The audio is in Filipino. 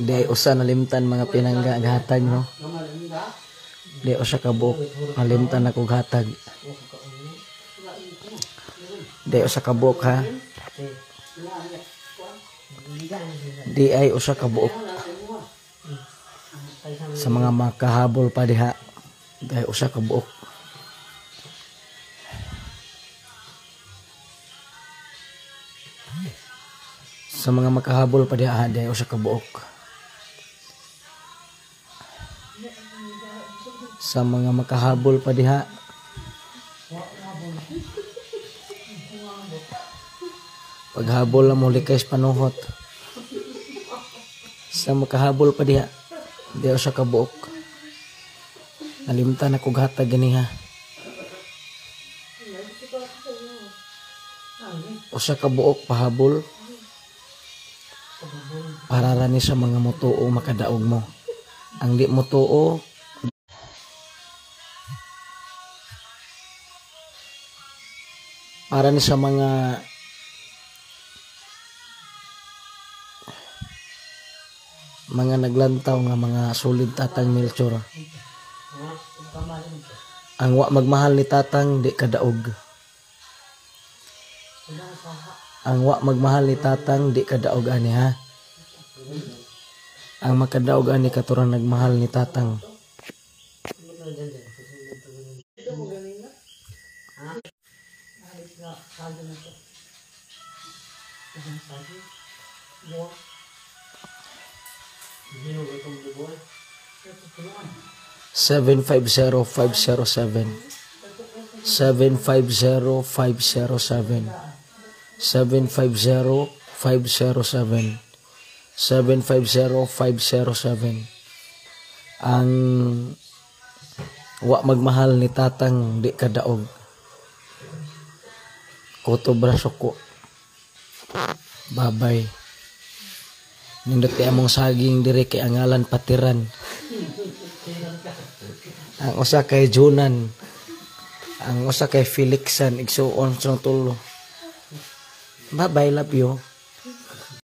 Di ay usa nalimtan mga pinangga gatag no. Di usa ka nalimtan na kog hatag. Di usa ka ha. Di ay usa ka buok. Sa mga makahabol pa diha. Di ay usa ka buok. Sa mga makahabol pa di ay usa ka buok. Sa mga makahabol pa diha Paghabol na mo likay sa panuhot. Sa makahabol pa diha, di sa kabuok. Nalimtan ako hatag gani ha. O sa kabuok pahabol. Para rani sa mga mutuo makadaog mo. Ang di mutuo, para ni sa mga mga naglantaw nga mga solid tatang Melchor. Ang wa magmahal ni tatang di kadaog. Ang wa magmahal ni tatang di kadaog ani ha. Ang makadaog ani katurang nagmahal ni tatang. Seven five zero five zero seven. Seven five zero five zero seven. Seven five zero five zero seven. Seven five zero five zero seven. Ang wa magmahal ni tatang di kadaog. Koto braso ko. Babay. Nindot among saging dire kay angalan patiran. Ang usa kay Junan. Ang usa kay Felixan igsuon sa tulo. Bye love you.